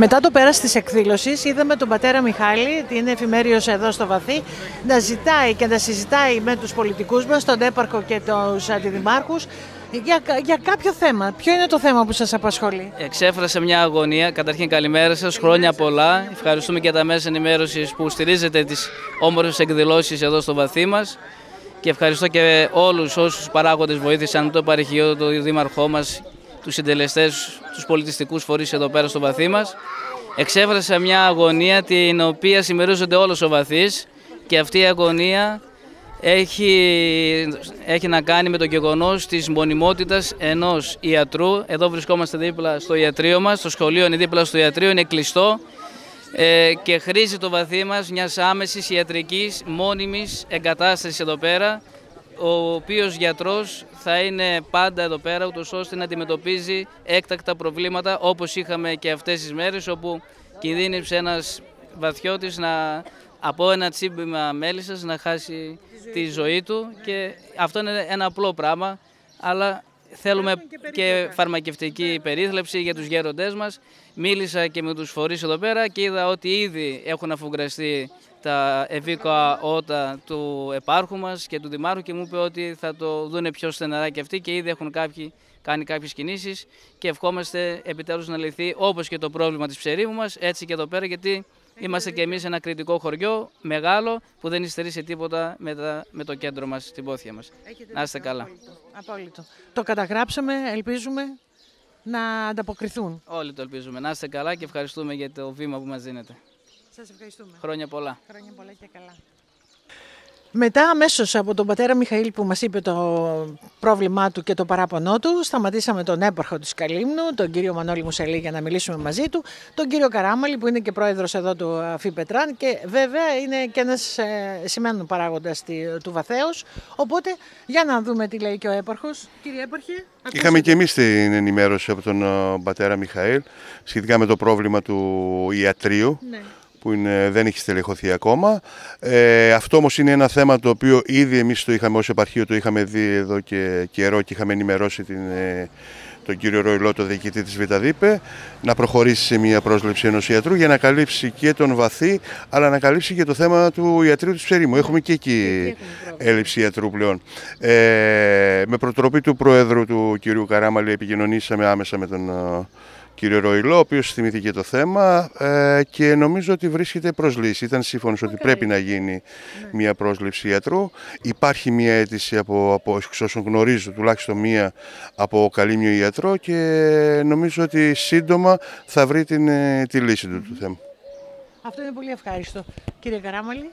Μετά το πέρας της εκδήλωσης είδαμε τον πατέρα Μιχάλη, την είναι εφημέριος εδώ στο Βαθύ, να ζητάει και να συζητάει με τους πολιτικούς μας, τον έπαρχο και τους αντιδημάρχους, για, για κάποιο θέμα. Ποιο είναι το θέμα που σας απασχολεί; Εξέφρασε μια αγωνία. Καταρχήν καλημέρα σας, χρόνια πολλά. Ευχαριστούμε και τα μέσα ενημέρωσης που στηρίζετε τις όμορφες εκδηλώσεις εδώ στο Βαθύ μας. Και ευχαριστώ και όλους όσους παράγοντες βοήθησαν το επαρχείο, το δήμαρχό μας, τους συντελεστές, τους πολιτιστικούς φορείς εδώ πέρα στο βαθύ μας. Εξέφρασε μια αγωνία την οποία συμμερίζονται όλος ο βαθύς και αυτή η αγωνία έχει, έχει να κάνει με το γεγονός της μονιμότητας ενός ιατρού. Εδώ βρισκόμαστε δίπλα στο ιατρείο μας, το σχολείο είναι δίπλα στο ιατρείο, είναι κλειστό ε, και χρήζει το βαθύ μας μιας άμεσης ιατρικής μόνιμης εγκατάστασης εδώ πέρα ο οποίος γιατρός θα είναι πάντα εδώ πέρα ούτως ώστε να αντιμετωπίζει έκτακτα προβλήματα όπως είχαμε και αυτές τις μέρες όπου κινδύνεψε ένας βαθιώτης να, από ένα τσίμπημα μέλισσας να χάσει τη ζωή του. Και αυτό είναι ένα απλό πράγμα αλλά θέλουμε και φαρμακευτική περίθλεψη για τους γέροντές μας. Μίλησα και με τους φορείς εδώ πέρα και είδα ότι ήδη έχουν αφουγκραστεί τα ευήκοα ότα του επάρχου μας και του δημάρχου και μου είπε ότι θα το δούνε πιο στεναρά και αυτοί και ήδη έχουν κάποιοι κάνει κάποιες κινήσεις και ευχόμαστε επιτέλους να λυθεί όπως και το πρόβλημα της ψερίμου μας έτσι και εδώ πέρα γιατί Είμαστε και εμείς ένα κριτικό χωριό μεγάλο που δεν υστερεί τίποτα με, με το κέντρο μας, την πόθια μας. να είστε καλά. Απόλυτο. Το καταγράψαμε, ελπίζουμε να ανταποκριθούν. Όλοι το ελπίζουμε. Να είστε καλά και ευχαριστούμε για το βήμα που μας δίνετε. Σας ευχαριστούμε. Χρόνια πολλά. Χρόνια πολλά και καλά. Μετά, αμέσως από τον πατέρα Μιχαήλ που μας είπε το πρόβλημά του και το παράπονό του, σταματήσαμε τον έπαρχο της Καλύμνου, τον κύριο Μανώλη Μουσελή, για να μιλήσουμε μαζί του, τον κύριο Καράμαλη που είναι και πρόεδρος εδώ του Αφή Πετράν και βέβαια είναι και ένας ε, σημαίνον παράγοντας του Βαθέως. Οπότε, για να δούμε τι λέει και ο έπαρχος. Κύριε Έπαρχε. Είχαμε και εμείς την ενημέρωση από τον ε, πατέρα Μιχαήλ σχετικά με το πρόβλημα του ιατρίου. Ναι που είναι, δεν έχει στελεχωθεί ακόμα. Ε, αυτό όμως είναι ένα θέμα το οποίο ήδη εμείς το είχαμε ως επαρχείο, το είχαμε δει εδώ και καιρό και είχαμε ενημερώσει την, ε, τον κύριο Ροϊλό, το διοικητή της ΒΙΤΑΔΙΠΕ, να προχωρήσει σε μια πρόσληψη ενός ιατρού για να καλύψει και τον βαθύ, αλλά να καλύψει και το θέμα του ιατρίου της Ψερίμου. Έχουμε και εκεί έλλειψη ιατρού πλέον. Ε, με προτροπή του Προέδρου του κύριου Καράμαλη επικοινωνήσαμε άμεσα με τον κύριο Ροϊλό, ο οποίος θυμήθηκε το θέμα ε, και νομίζω ότι βρίσκεται προς λύση. Ήταν σύμφωνος ότι πρέπει να γίνει ναι. μια πρόσληψη ιατρού. Υπάρχει μια αίτηση από, από όσων γνωρίζω, τουλάχιστον μια από καλύμιο ιατρό και νομίζω ότι σύντομα θα βρει την, ε, τη λύση του, του θέμα. Αυτό είναι πολύ ευχάριστο. Κύριε Καράμαλη.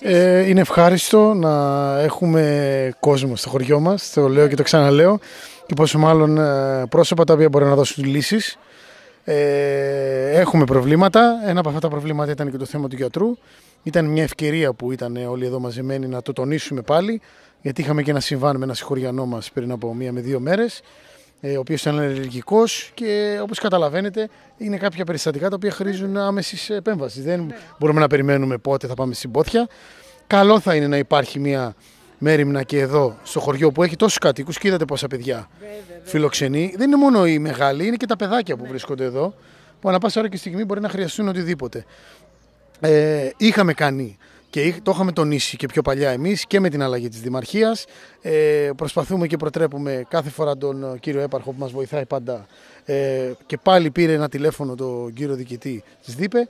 Ε, είναι ευχάριστο να έχουμε κόσμο στο χωριό μας, το λέω και το ξαναλέω, και πόσο μάλλον ε, πρόσωπα τα οποία μπορούν να δώσουν λύσεις ε, έχουμε προβλήματα. Ένα από αυτά τα προβλήματα ήταν και το θέμα του γιατρού. Ήταν μια ευκαιρία που ήταν όλοι εδώ μαζεμένοι να το τονίσουμε πάλι, γιατί είχαμε και ένα συμβάν με ένα συγχωριανό μας πριν από μία με δύο μέρες, ε, ο οποίος ήταν αλλεργικός και όπως καταλαβαίνετε είναι κάποια περιστατικά τα οποία χρήζουν άμεσης επέμβασης. Δεν ναι. μπορούμε να περιμένουμε πότε θα πάμε στην πόθια. Καλό θα είναι να υπάρχει μια μέρημνα και εδώ στο χωριό που έχει τόσους κατοίκους και είδατε πόσα παιδιά φιλοξενεί. Δεν είναι μόνο οι μεγάλοι, είναι και τα παιδάκια που ναι. βρίσκονται εδώ. Που ανά πάσα ώρα και στιγμή μπορεί να χρειαστούν οτιδήποτε. Ε, είχαμε κάνει και το είχαμε τονίσει και πιο παλιά εμείς και με την αλλαγή της Δημαρχίας. Ε, προσπαθούμε και προτρέπουμε κάθε φορά τον ε, κύριο Έπαρχο που μας βοηθάει πάντα ε, και πάλι πήρε ένα τηλέφωνο τον κύριο Διοικητή της ΔΥΠΕ.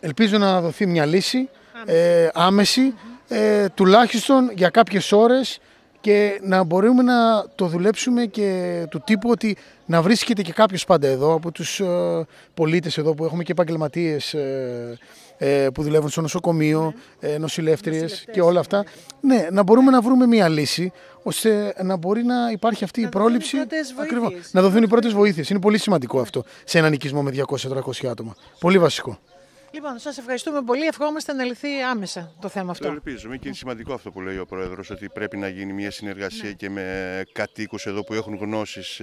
Ελπίζω να δοθεί μια λύση ε, άμεση ε, τουλάχιστον για κάποιες ώρες και να μπορούμε να το δουλέψουμε και του τύπου ότι να βρίσκεται και κάποιος πάντα εδώ από τους ε, πολίτες εδώ που έχουμε και επαγγελματίες ε, ε, που δουλεύουν στο νοσοκομείο, ε, νοσηλεύτριες και όλα αυτά. Ναι, να μπορούμε να βρούμε μια λύση ώστε να μπορεί να υπάρχει αυτή η πρόληψη. Ακριβώς, να δοθούν οι πρώτες βοήθειες. Είναι πολύ σημαντικό αυτό σε έναν οικισμό με 200-300 άτομα. Πολύ βασικό. Λοιπόν, σας ευχαριστούμε πολύ. Ευχόμαστε να λυθεί άμεσα το θέμα αυτό. Το ελπίζουμε και είναι σημαντικό αυτό που λέει ο Πρόεδρος, ότι πρέπει να γίνει μια συνεργασία ναι. και με κατοίκους εδώ που έχουν γνώσεις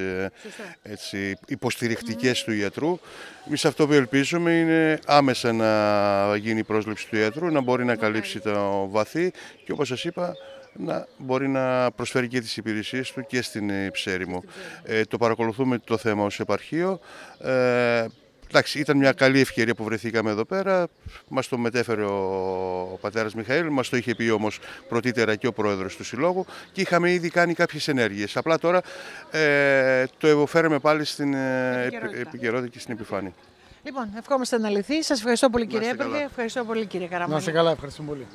υποστηρικτικές mm. του ιατρού. Εμείς αυτό που ελπίζουμε είναι άμεσα να γίνει η πρόσληψη του ιατρού, να μπορεί να καλύψει το βαθύ και όπως σας είπα, να μπορεί να προσφέρει και τις υπηρεσίες του και στην Ψέριμο. Ε, το παρακολουθούμε το θέμα ως επαρχείο. Ε, Εντάξει, ήταν μια καλή ευκαιρία που βρεθήκαμε εδώ πέρα. Μας το μετέφερε ο πατέρας Μιχαήλ, μας το είχε πει όμως πρωτήτερα και ο πρόεδρος του Συλλόγου και είχαμε ήδη κάνει κάποιες ενέργειες. Απλά τώρα ε, το φέραμε πάλι στην ε, επικαιρότητα και στην επιφάνεια. Λοιπόν, ευχόμαστε να λυθεί. Σας ευχαριστώ πολύ, κύριε Έπεργε. Ευχαριστώ πολύ, κύριε Καραμάνη. Να είστε καλά, ευχαριστούμε πολύ.